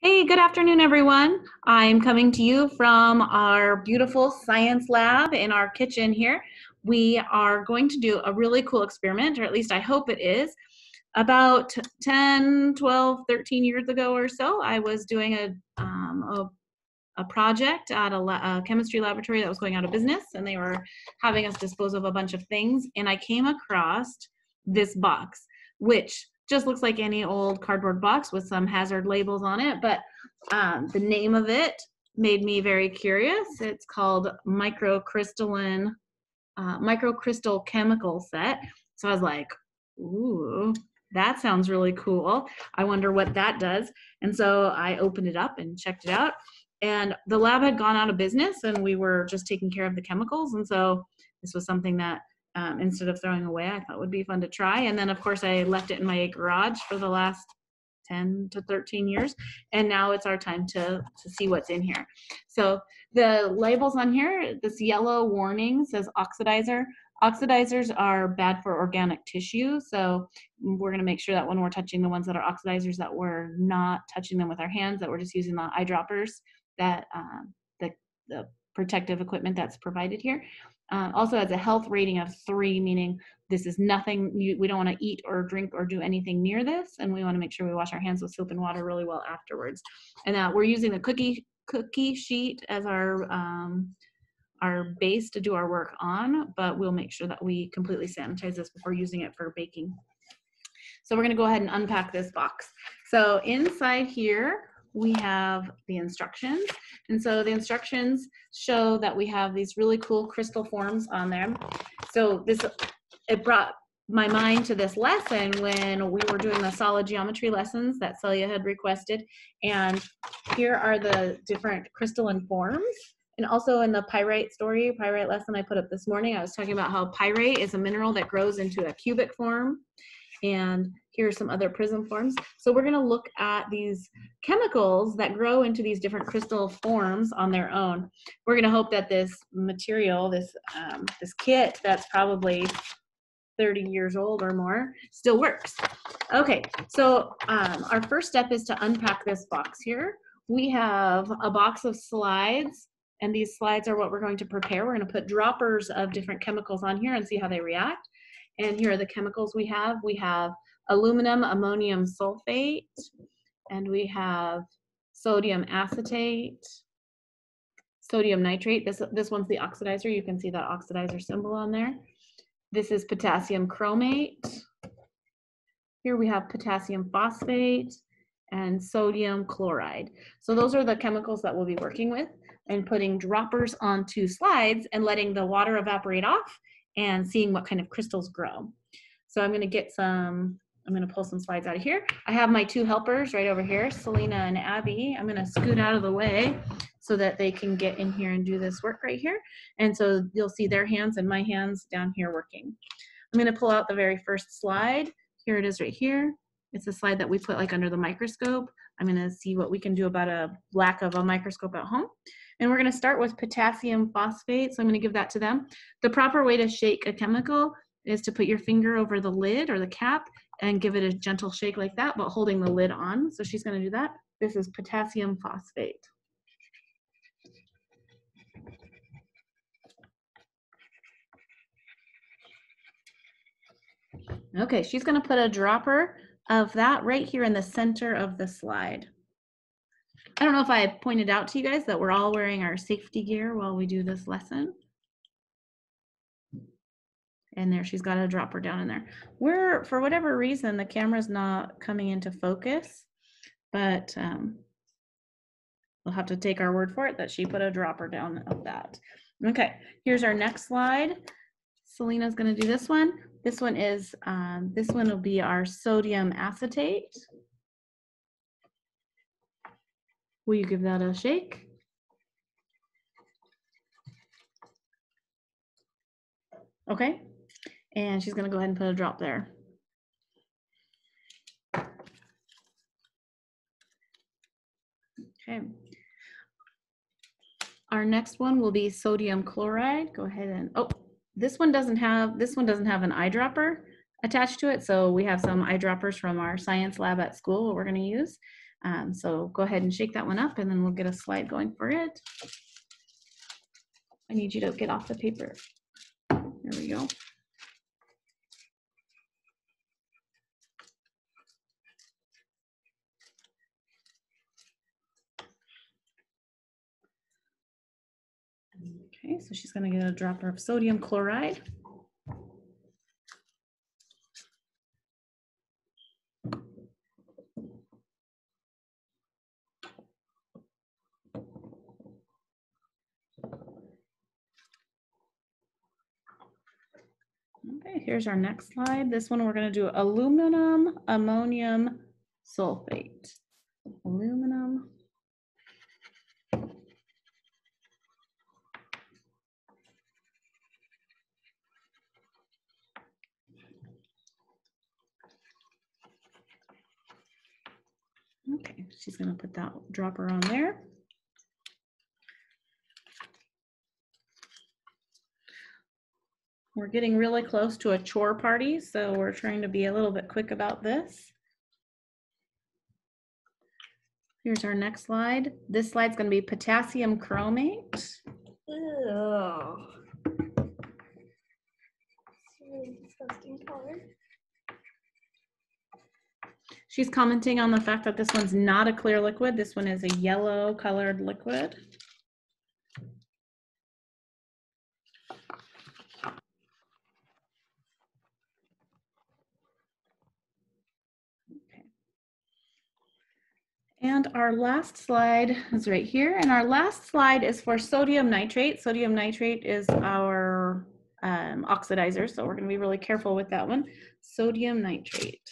Hey, good afternoon, everyone. I'm coming to you from our beautiful science lab in our kitchen here. We are going to do a really cool experiment, or at least I hope it is. About 10, 12, 13 years ago or so, I was doing a, um, a, a, project at a, a chemistry laboratory that was going out of business, and they were having us dispose of a bunch of things. And I came across this box, which just looks like any old cardboard box with some hazard labels on it, but um, the name of it made me very curious. It's called microcrystalline, uh, microcrystal chemical set. So I was like, ooh, that sounds really cool. I wonder what that does. And so I opened it up and checked it out. And the lab had gone out of business and we were just taking care of the chemicals. And so this was something that um, instead of throwing away, I thought would be fun to try. And then, of course, I left it in my garage for the last 10 to 13 years. And now it's our time to, to see what's in here. So the labels on here, this yellow warning says oxidizer. Oxidizers are bad for organic tissue. So we're gonna make sure that when we're touching the ones that are oxidizers that we're not touching them with our hands, that we're just using the eyedroppers that um, the, the protective equipment that's provided here. Uh, also has a health rating of three, meaning this is nothing, you, we don't want to eat or drink or do anything near this, and we want to make sure we wash our hands with soap and water really well afterwards. And uh, we're using the cookie cookie sheet as our um, our base to do our work on, but we'll make sure that we completely sanitize this before using it for baking. So we're going to go ahead and unpack this box. So inside here, we have the instructions. And so the instructions show that we have these really cool crystal forms on there. So this, it brought my mind to this lesson when we were doing the solid geometry lessons that Celia had requested. And here are the different crystalline forms. And also in the pyrite story, pyrite lesson I put up this morning, I was talking about how pyrite is a mineral that grows into a cubic form. And here are some other prism forms. So we're gonna look at these chemicals that grow into these different crystal forms on their own. We're gonna hope that this material, this, um, this kit that's probably 30 years old or more still works. Okay, so um, our first step is to unpack this box here. We have a box of slides and these slides are what we're going to prepare. We're gonna put droppers of different chemicals on here and see how they react. And here are the chemicals we have. We have aluminum ammonium sulfate, and we have sodium acetate, sodium nitrate. This, this one's the oxidizer. You can see that oxidizer symbol on there. This is potassium chromate. Here we have potassium phosphate and sodium chloride. So those are the chemicals that we'll be working with and putting droppers onto slides and letting the water evaporate off and seeing what kind of crystals grow. So I'm gonna get some I'm gonna pull some slides out of here. I have my two helpers right over here, Selena and Abby. I'm gonna scoot out of the way so that they can get in here and do this work right here. And so you'll see their hands and my hands down here working. I'm gonna pull out the very first slide. Here it is right here. It's a slide that we put like under the microscope. I'm gonna see what we can do about a lack of a microscope at home. And we're gonna start with potassium phosphate. So I'm gonna give that to them. The proper way to shake a chemical is to put your finger over the lid or the cap and give it a gentle shake like that, but holding the lid on. So she's gonna do that. This is potassium phosphate. Okay, she's gonna put a dropper of that right here in the center of the slide. I don't know if I pointed out to you guys that we're all wearing our safety gear while we do this lesson and there she's got a dropper down in there. We're, for whatever reason, the camera's not coming into focus, but um, we'll have to take our word for it that she put a dropper down of that. Okay, here's our next slide. Selena's gonna do this one. This one is, um, this one will be our sodium acetate. Will you give that a shake? Okay, and she's gonna go ahead and put a drop there. Okay. Our next one will be sodium chloride. Go ahead and, oh, this one doesn't have, this one doesn't have an eyedropper attached to it. So we have some eyedroppers from our science lab at school, we're gonna use. Um, so go ahead and shake that one up and then we'll get a slide going for it. I need you to get off the paper. There we go. Okay, so she's gonna get a dropper of sodium chloride. Okay, here's our next slide. This one, we're gonna do aluminum ammonium sulfate. Aluminum. Okay, she's gonna put that dropper on there. We're getting really close to a chore party, so we're trying to be a little bit quick about this. Here's our next slide. This slide's gonna be potassium chromate. Ew. Really disgusting color. She's commenting on the fact that this one's not a clear liquid. This one is a yellow colored liquid. Okay. And our last slide is right here. And our last slide is for sodium nitrate. Sodium nitrate is our um, oxidizer, so we're going to be really careful with that one. Sodium nitrate.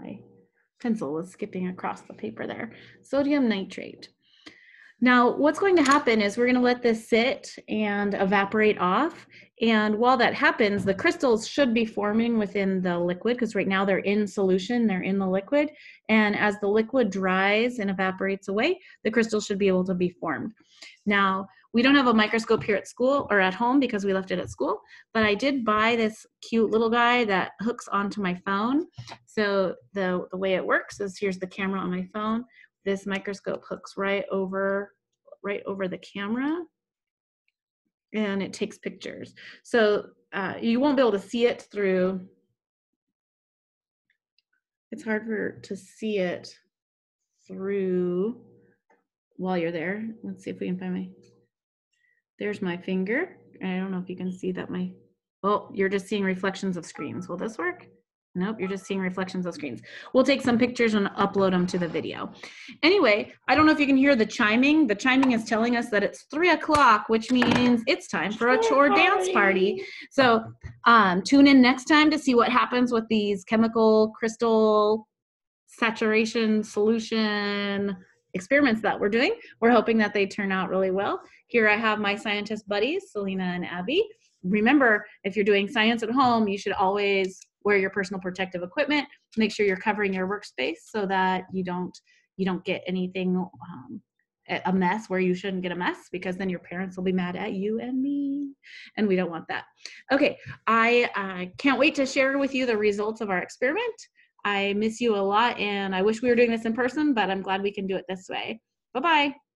My pencil was skipping across the paper there. Sodium nitrate. Now, what's going to happen is we're going to let this sit and evaporate off. And while that happens, the crystals should be forming within the liquid because right now they're in solution, they're in the liquid. And as the liquid dries and evaporates away, the crystals should be able to be formed. Now, we don't have a microscope here at school or at home because we left it at school, but I did buy this cute little guy that hooks onto my phone. So the, the way it works is here's the camera on my phone. This microscope hooks right over, right over the camera and it takes pictures. So uh, you won't be able to see it through, it's hard for, to see it through while you're there. Let's see if we can find my, there's my finger. I don't know if you can see that my, oh, you're just seeing reflections of screens. Will this work? Nope, you're just seeing reflections of screens. We'll take some pictures and upload them to the video. Anyway, I don't know if you can hear the chiming. The chiming is telling us that it's three o'clock, which means it's time for a chore dance party. So um, tune in next time to see what happens with these chemical crystal saturation solution experiments that we're doing. We're hoping that they turn out really well. Here I have my scientist buddies, Selena and Abby. Remember, if you're doing science at home, you should always wear your personal protective equipment. Make sure you're covering your workspace so that you don't you don't get anything um, a mess where you shouldn't get a mess because then your parents will be mad at you and me and we don't want that okay i uh, can't wait to share with you the results of our experiment i miss you a lot and i wish we were doing this in person but i'm glad we can do it this way. Bye bye